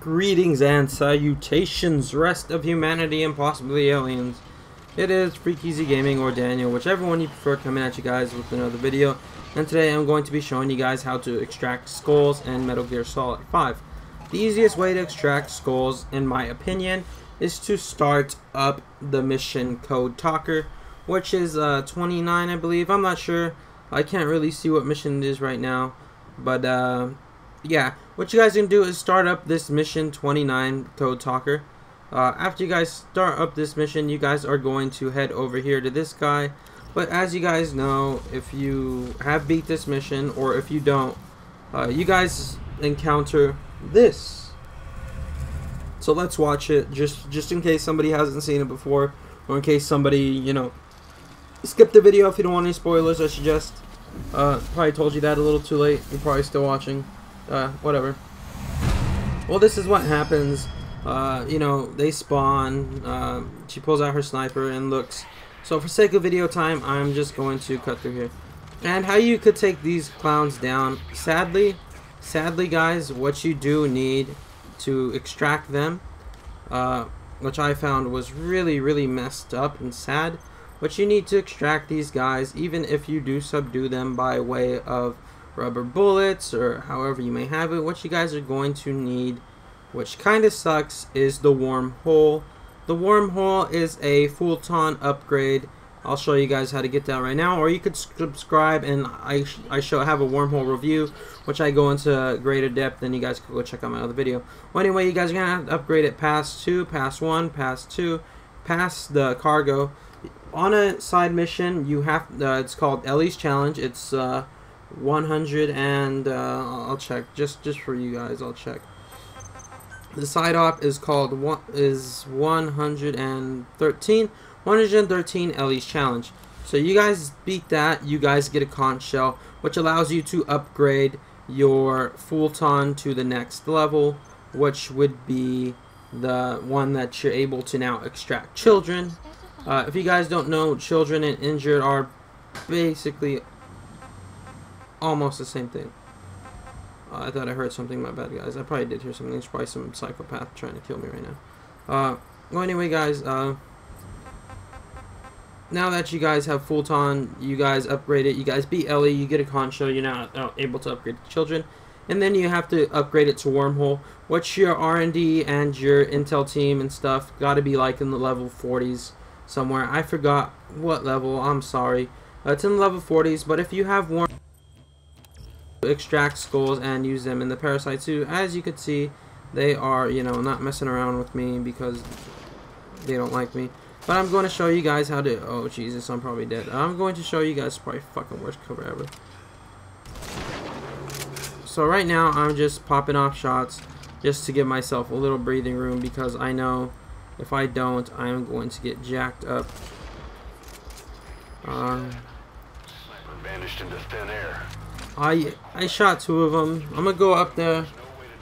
Greetings and salutations, rest of humanity and possibly aliens. It is Freakeasy Gaming or Daniel, whichever one you prefer, coming at you guys with another video. And today I'm going to be showing you guys how to extract skulls in Metal Gear Solid 5. The easiest way to extract skulls, in my opinion, is to start up the mission code talker, which is uh, 29 I believe. I'm not sure. I can't really see what mission it is right now. But uh, yeah, what you guys can do is start up this mission 29 code talker. Uh, after you guys start up this mission, you guys are going to head over here to this guy. But as you guys know, if you have beat this mission, or if you don't, uh, you guys encounter this. So let's watch it, just just in case somebody hasn't seen it before, or in case somebody, you know, skip the video if you don't want any spoilers, I suggest. Uh, probably told you that a little too late. You're probably still watching. Uh, whatever. Well, this is what happens. Uh, you know, they spawn. Uh, she pulls out her sniper and looks. So for sake of video time, I'm just going to cut through here. And how you could take these clowns down. Sadly, sadly guys, what you do need to extract them, uh, which I found was really, really messed up and sad. But you need to extract these guys, even if you do subdue them by way of rubber bullets or however you may have it. What you guys are going to need, which kind of sucks, is the wormhole. The wormhole is a Fulton upgrade. I'll show you guys how to get that right now, or you could subscribe and I, I show have a wormhole review, which I go into greater depth, and you guys can go check out my other video. Well, anyway, you guys are gonna have to upgrade it past two, past one, past two, past the cargo. On a side mission, you have uh, it's called Ellie's Challenge. It's uh, 100 and uh, I'll check just just for you guys. I'll check. The side op is called one is 113 113 Ellie's challenge. So you guys beat that, you guys get a conch shell, which allows you to upgrade your Fulton to the next level, which would be the one that you're able to now extract children. Uh, if you guys don't know, children and injured are basically almost the same thing. Uh, I thought I heard something. My bad, guys. I probably did hear something. There's probably some psychopath trying to kill me right now. Uh, well, anyway, guys. Uh, now that you guys have Fulton, you guys upgrade it. You guys beat Ellie. You get a concho. You're now uh, able to upgrade children. And then you have to upgrade it to Wormhole. What's your R&D and your Intel team and stuff got to be like in the level 40s somewhere. I forgot what level. I'm sorry. Uh, it's in the level 40s. But if you have Wormhole extract skulls and use them in the parasite suit. As you can see, they are, you know, not messing around with me because they don't like me. But I'm going to show you guys how to... Oh, Jesus, I'm probably dead. I'm going to show you guys probably fucking worst cover ever. So right now, I'm just popping off shots just to give myself a little breathing room because I know if I don't, I am going to get jacked up. Uh, vanished into thin air. I I shot two of them. I'm gonna go up there.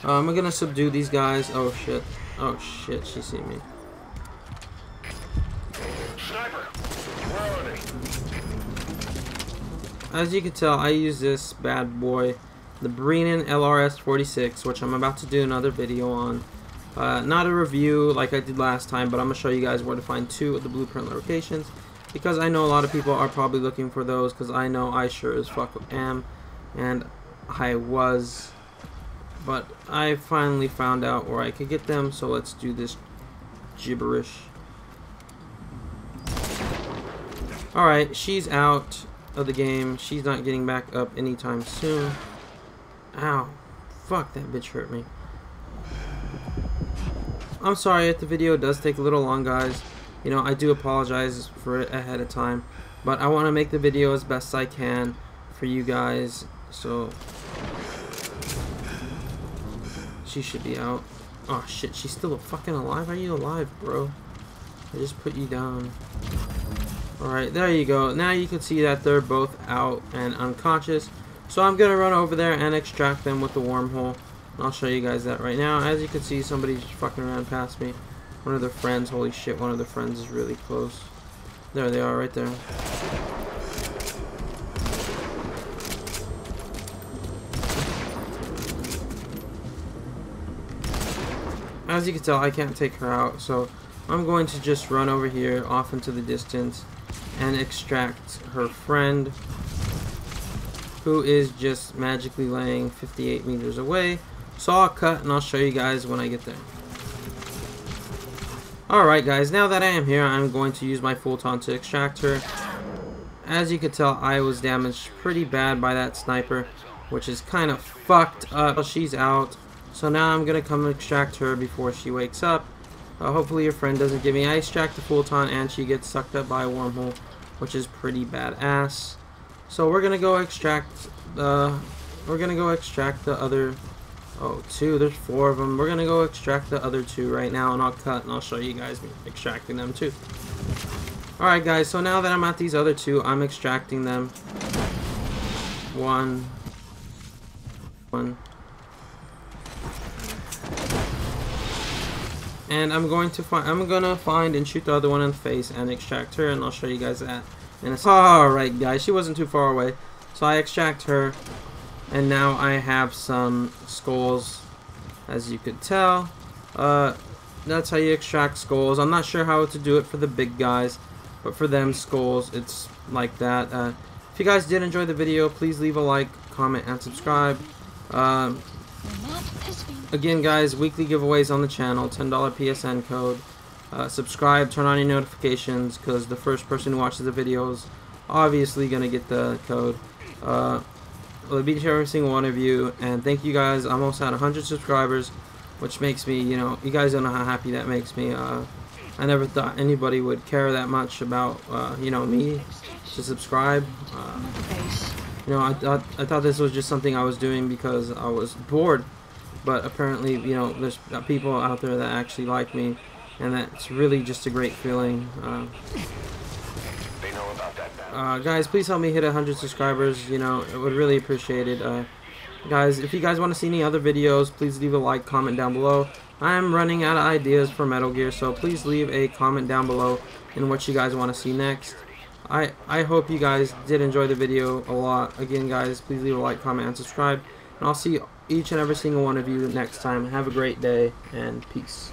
Uh, I'm gonna subdue these guys. Oh shit. Oh shit. She see me. As you can tell, I use this bad boy, the Brennan LRS-46, which I'm about to do another video on. Uh, not a review like I did last time, but I'm gonna show you guys where to find two of the blueprint locations because I know a lot of people are probably looking for those because I know I sure as fuck am and I was but I finally found out where I could get them so let's do this gibberish. Alright she's out of the game. She's not getting back up anytime soon. Ow. Fuck that bitch hurt me. I'm sorry if the video does take a little long guys. You know I do apologize for it ahead of time but I want to make the video as best I can for you guys so she should be out. Oh shit, she's still fucking alive? Are you alive, bro? I just put you down. Alright, there you go. Now you can see that they're both out and unconscious. So I'm going to run over there and extract them with the wormhole. I'll show you guys that right now. As you can see, somebody's just fucking around past me. One of their friends, holy shit, one of their friends is really close. There they are, right there. As you can tell, I can't take her out, so I'm going to just run over here off into the distance and extract her friend who is just magically laying 58 meters away. So I'll cut and I'll show you guys when I get there. Alright guys, now that I am here, I'm going to use my full Fulton to extract her. As you can tell, I was damaged pretty bad by that sniper, which is kind of fucked up. She's out, so now I'm going to come extract her before she wakes up. Uh, hopefully your friend doesn't give me. I extract the Fulton and she gets sucked up by a wormhole, which is pretty badass. So we're going to go extract the... We're going to go extract the other Oh, two. There's four of them. We're going to go extract the other two right now, and I'll cut, and I'll show you guys extracting them too. Alright, guys. So now that I'm at these other two, I'm extracting them. One. One. And I'm going to find, I'm gonna find and shoot the other one in the face and extract her, and I'll show you guys that. And it's alright, guys. She wasn't too far away, so I extract her. And now I have some skulls, as you could tell. Uh, that's how you extract skulls. I'm not sure how to do it for the big guys, but for them skulls, it's like that. Uh, if you guys did enjoy the video, please leave a like, comment, and subscribe. Um, again, guys, weekly giveaways on the channel, $10 PSN code. Uh, subscribe, turn on your notifications, because the first person who watches the video is obviously going to get the code. Uh, I'll be to every single one of you, and thank you guys. I'm almost at 100 subscribers, which makes me, you know, you guys don't know how happy that makes me. Uh, I never thought anybody would care that much about, uh, you know, me to subscribe. Uh, you know, I thought I thought this was just something I was doing because I was bored, but apparently, you know, there's people out there that actually like me, and that's really just a great feeling. Uh, uh, guys, please help me hit 100 subscribers. You know, I would really appreciate it. Uh, guys, if you guys want to see any other videos, please leave a like, comment down below. I am running out of ideas for Metal Gear, so please leave a comment down below in what you guys want to see next. I, I hope you guys did enjoy the video a lot. Again, guys, please leave a like, comment, and subscribe. And I'll see each and every single one of you next time. Have a great day, and peace.